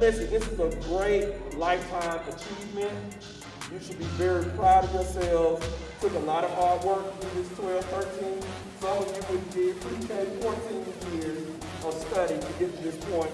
listen, this is a great lifetime achievement. You should be very proud of yourselves. Took a lot of hard work to this 12, 13. Some of you would did pre-K 14 years of study to get to this point.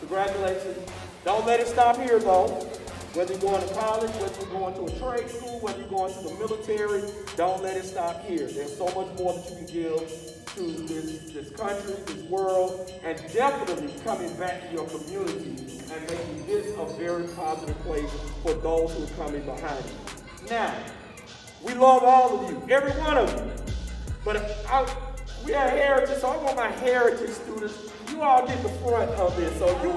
Congratulations. Don't let it stop here though. Whether you're going to college, whether you're going to a trade school, whether you're going to the military, don't let it stop here. There's so much more that you can give to this, this country, this world, and definitely coming back to your community and making this a very positive place for those who are coming behind you. Now, we love all of you, every one of you. But I, we are heritage, so I want my heritage students, you all get the front of this. So you